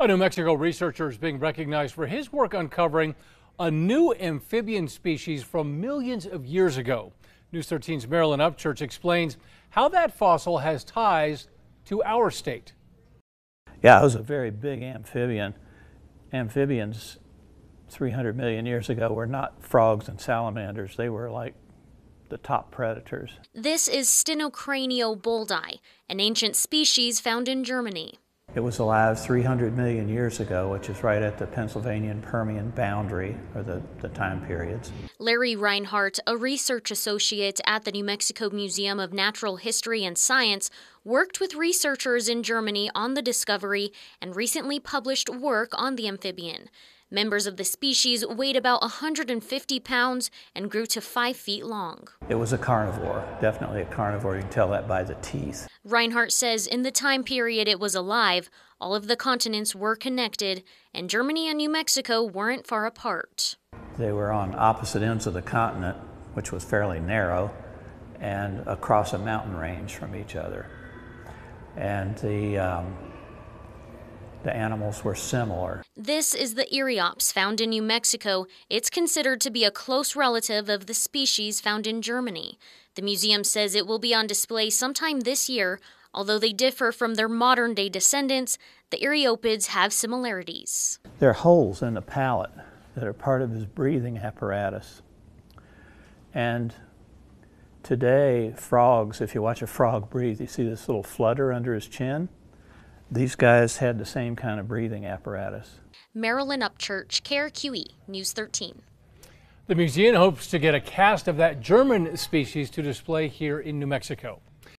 A New Mexico researcher is being recognized for his work uncovering a new amphibian species from millions of years ago. News 13's Marilyn Upchurch explains how that fossil has ties to our state. Yeah, it was a very big amphibian. Amphibians 300 million years ago were not frogs and salamanders. They were like the top predators. This is Stenokranio boldi, an ancient species found in Germany. It was alive 300 million years ago, which is right at the Pennsylvanian Permian boundary, or the, the time periods. Larry Rinehart, a research associate at the New Mexico Museum of Natural History and Science, worked with researchers in Germany on the discovery and recently published work on the amphibian. Members of the species weighed about 150 pounds and grew to 5 feet long. It was a carnivore, definitely a carnivore. You can tell that by the teeth. Rinehart says in the time period it was alive, all of the continents were connected, and Germany and New Mexico weren't far apart. They were on opposite ends of the continent, which was fairly narrow, and across a mountain range from each other. And the um, the animals were similar. This is the Eryops found in New Mexico. It's considered to be a close relative of the species found in Germany. The museum says it will be on display sometime this year. Although they differ from their modern day descendants, the Eryopids have similarities. There are holes in the palate that are part of his breathing apparatus. And today, frogs, if you watch a frog breathe, you see this little flutter under his chin. These guys had the same kind of breathing apparatus. Marilyn Upchurch, KRQE, News 13. The museum hopes to get a cast of that German species to display here in New Mexico.